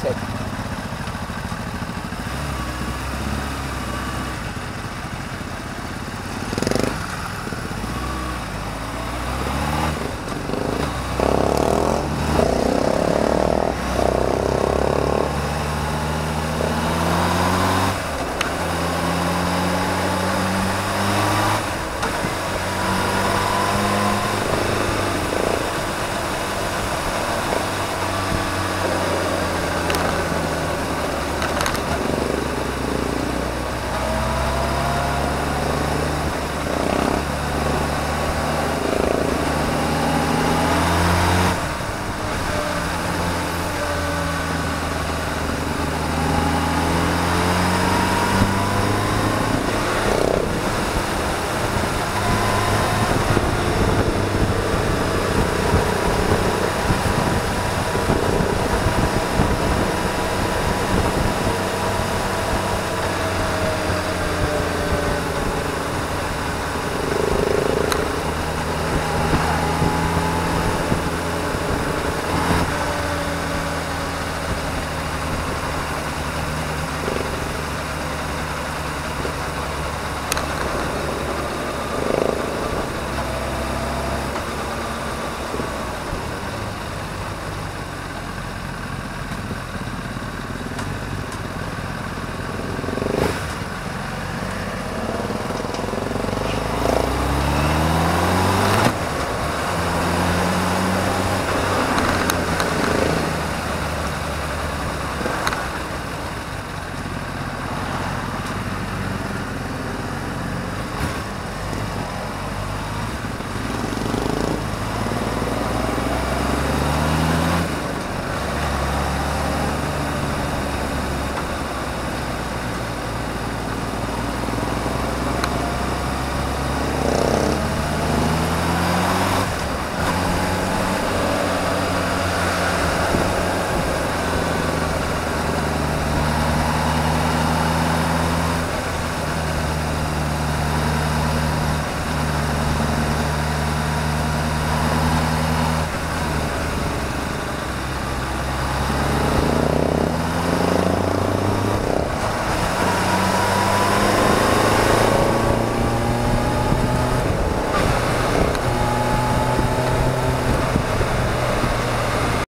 said.